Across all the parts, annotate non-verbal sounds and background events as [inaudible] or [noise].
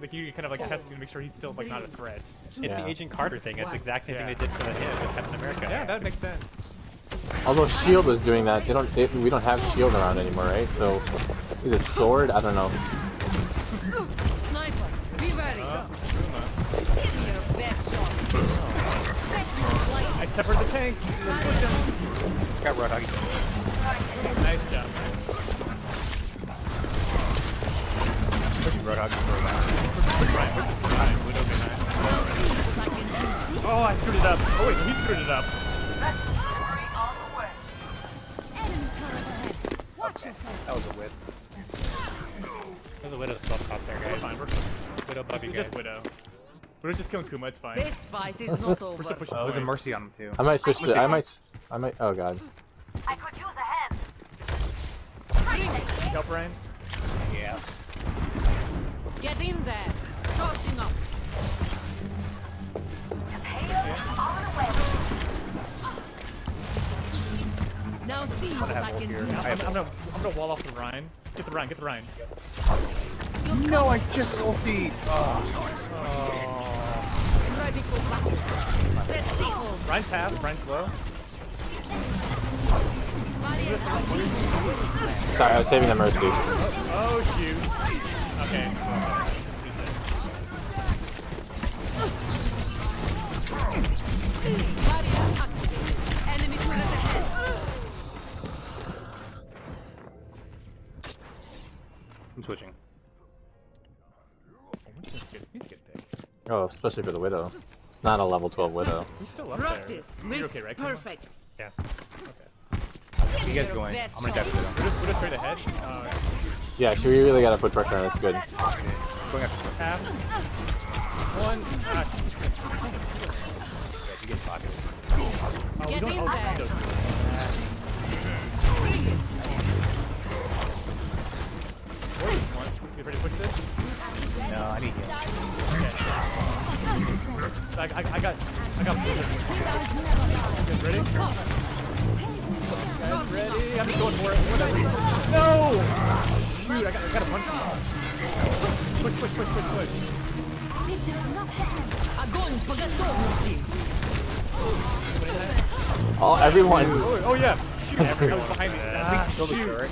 Like you kind of like testing to make sure he's still like not a threat. It's Yeah. the Agent Carter thing. It's the exact same Yeah. thing they did for him with Captain America. Yeah, that makes sense. Although Shield was doing that, they don't. They, we don't have Shield around anymore, right? So, is it Sword? I don't know. Sniper, be ready. Uh, Give me your best shot. That's your flight. I severed the tank. Let's push him. Got Roadhog. Nice job, man. Roadhog for that. Push Rein, push push Rein. Widow good night. Oh, I screwed it up. Oh wait, he screwed it up. Enemy turret ahead. Watch yourself. That was a whip. There's a Widow self cop there, We're guys. fine. We're fine. Widow above you guys. just Widow. Widow's just killing Kuma. It's fine. This fight is not over. [laughs] still pushing Oh, there's a. Mercy on him too. I might switch to. I might. I might. Oh god. I could use a hand. Help Rein. See I ult can here. do. I I'm, I'm gonna I'm gonna wall off the Rein. Get the Rein. Get the Rein. No, I just ulti. Ready for battle. Let's see home. Uh, Rein's half. Rein's low. Sorry, I was saving the Mercy. Oh shoot. Okay. Enemy turret ahead. I'm switching. He's good. He's a good pick. Oh, especially for the Widow. It's not a level 12 Widow. Who's still up Practice there? You're makes okay, right? Kuma? perfect. Yeah. Okay. Give You guys going? best I'm gonna shot. def Widow. We're just, we're just straight ahead. Uh, Yeah, she really gotta put pressure on. That's good. Going after half. One. Ah, Yeah, you get pocketed. oh, we don't- in oh, there. Widow's- Where is one? You ready to push this? No, I need heal. I, I, I got, I got. You guys ready? Guys ready? I'm just going for it. Whatever. No! Shoot! I got, I got a punch. Push, push, push, push, push. This is not the end. Огонь по готовности. Oh, everyone. Oh, oh yeah. Shoot! I was behind me. Ah, [laughs] Kill the shoot.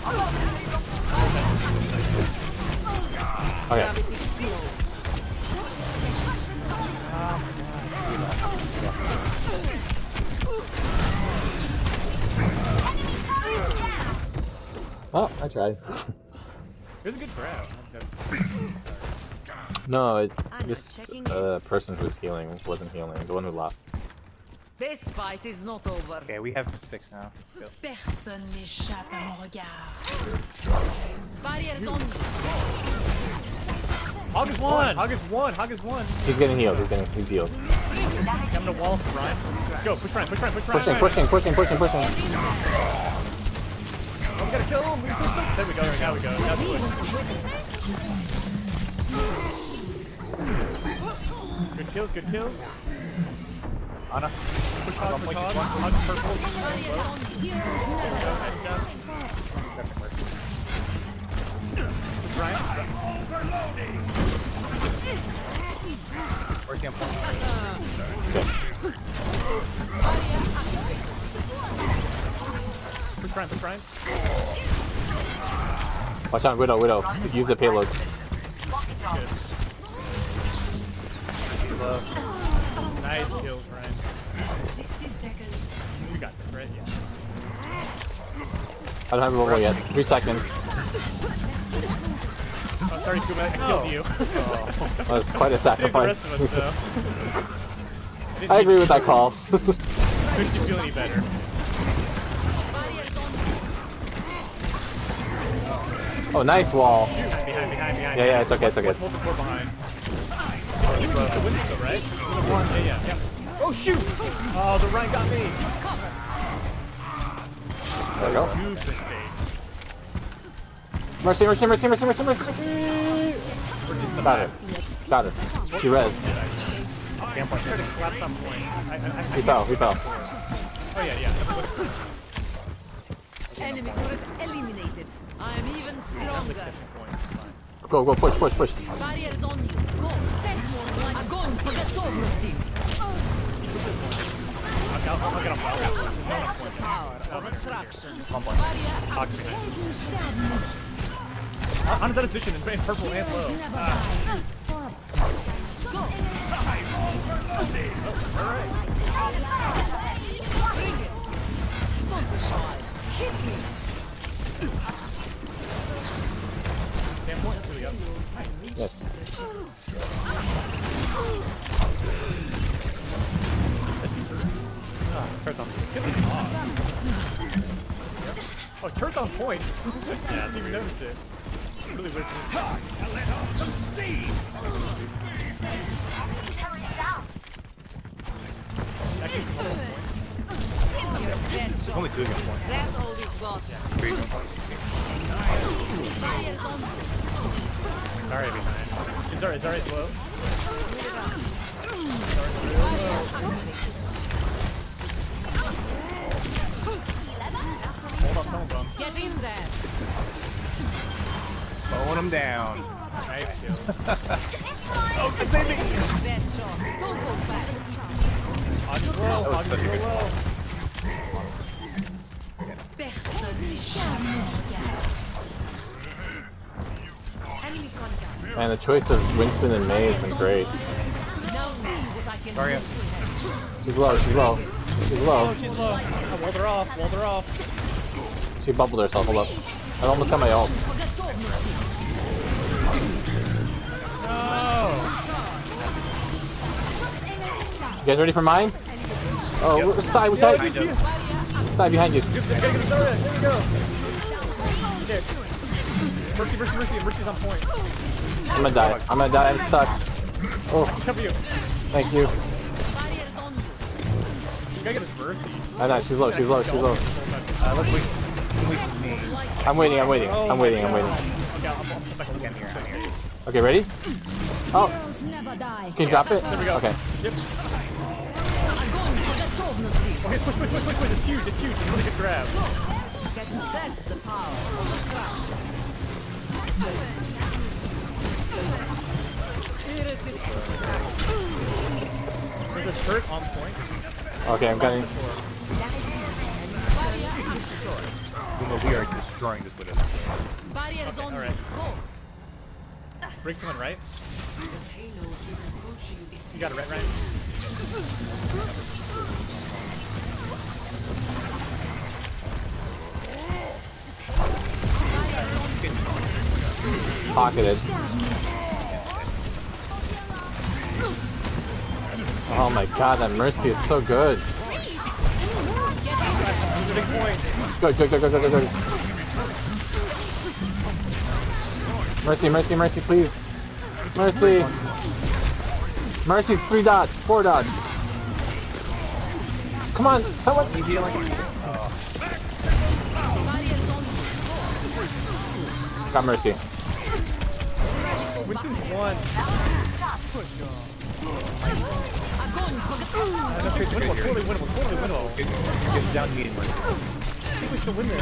turret. Okay. Oh, I tried. [laughs] It was a good grab. No, it, I'm this checking uh, person who was healing wasn't healing. The one who lost. This fight is not over. Okay, we have six now. Go. Personne n'échappe à mon regard. Barriers on me. Hog is one. Hog is one. Hog is one. He's getting healed. He's getting he's healed. I'm gonna wall for Rein. Go, push Rein, push Rein, push Rein. Pushing, pushing, pushing, pushing, pushing. Oh, we gotta kill him. We gotta push him. There we go. There we go. Now push. Good kills. Good kills. Ana. Push Hog. Push Hog. Hog purple. Where's the point? Okay. Push Rein. Push Rein. Watch out, Widow, Widow. Use the payload. Nice kills, Rein. 60 seconds. You got the right? Yeah. I don't have a level yet. Three seconds. [laughs] Oh, sorry, Kuma. I killed you. That was quite a Save the sacrifice. rest of us, though. [laughs] I agree with that call. Makes you feel any better. Barriers on me. oh, nice wall. Behind, behind, behind, behind. Yeah, yeah, it's okay, it's okay. Hold the four behind. Oh, you moved the window, though, right? One, yeah, yeah, yeah. Oh, shoot! Oh, the Rein got me. There we go. Huge mistake. Mercy, mercy, mercy, mercy, mercy, mercy! Got her. Got her. She res. He fell, he fell. Oh yeah, yeah. Enemy turret eliminated. I am even stronger. Go, go, push, push, push. Barrier on you. Go, I'm going for the Tornus team. I'll, I'll, I'll get him. I'll get him. That's the power of attraction. Barrier, I'm taking damage position in in purple and low. Ah. Yes. Turret on. Oh, turret's on point. yeah, I didn't even notice it. Really weird. Your best shot. Only two against one. That's all we've got. Three. Barrier is on. Sorry, behind. Is Zarya, Zarya's low. Hold on, someone's on. Get in there. Blowing him down. Nice kill. Best shot. Don't go back. August low, August such a good low. Personne n'échappe. Enemy contact. Man, the choice of Winston and Mei has been great. Now see what I can Sorry. do. She's low, she's low. She's low. Oh, she's low. Oh, I walled her off, walled her off. She bubbled herself, hold up. I don't look at my ult. No. You guys ready for mine? Oh, yep. side, side, side, side, side behind you. Mercy, mercy, mercy, mercy's on point. I'm gonna die. I'm gonna die. I'm stuck. Oh. Thank you. You gotta get this Mercy. I know, she's low, she's low, she's low. Uh, let's wait. I'm waiting, I'm waiting, oh I'm waiting, God. I'm waiting. Okay, I'm, I'm, I'm here, here. okay ready? Oh! Can you drop it? There we go. Okay. Yep. Okay, push, push, push, push, push, it's huge, it's huge, it's really good grab. That's the power of the crash. There's a shirt on point. Okay, I'm getting... Even though we are destroying this with it. Barrier is Okay, on you. alright. Go. Break someone right. You got it right, right? Pocketed. Oh my god, that Mercy is so good. That's a big point. Good, good, good, good, good, good, good. Mercy, mercy, mercy, please. Mercy. Mercy, three dots, four dots. Come on, someone. Is on you. Got Mercy. Winston's one. Winnable, winnable. Get down. I think we should win this.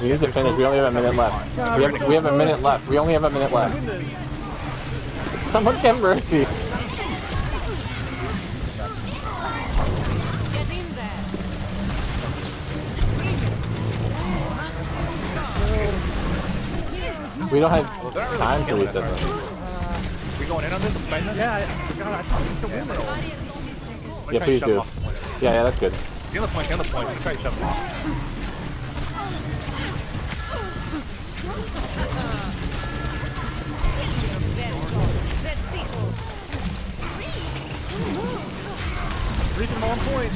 We need to finish. We only have a minute left. We, have, we have a minute left. We only have a minute left. Someone get mercy. We don't have time to reset them. We going in on this? Fighting? Yeah, I, God, I thought we still win this. Barrier is on you. Go. Yeah, please do. Yeah, yeah, that's good. The other point, the other point. Let's try to shove them off. Best shot. Reaching them on point.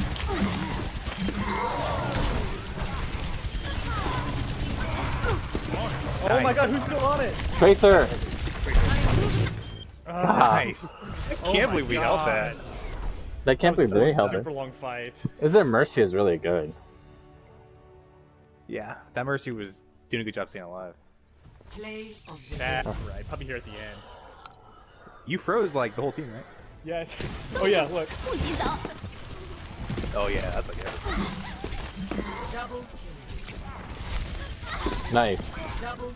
Oh my god, who's still on it? Tracer. Nice. [laughs] Oh I Oh can't my believe we held that. God. I can't believe they held it. Super it. long fight. Is their Mercy is really good. Yeah, that Mercy was doing a good job staying alive. Play of the That's right. Probably here at the end. You froze like the whole team, right? Yes. [laughs] Oh yeah, look. Oh yeah, that's like everything. Nice. Double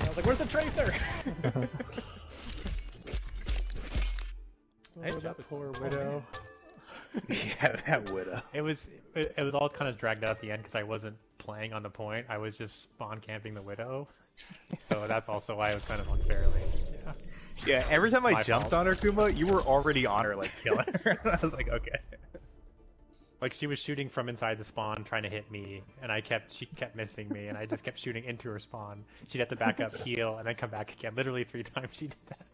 I was like, where's the tracer? [laughs] Nice oh, job, that poor poor widow. [laughs] yeah, that widow. It was it, it was all kind of dragged out at the end because I wasn't playing on the point. I was just spawn camping the widow, so that's also why it was kind of unfairly. Yeah. Yeah, every time I My jumped fault. on her, Kuma, you were already on her, like killing her. [laughs] I was like, okay. Like she was shooting from inside the spawn trying to hit me, and I kept she kept missing me, and I just kept shooting into her spawn. She'd have to back up, [laughs] heal, and then come back again. Literally three times she did that.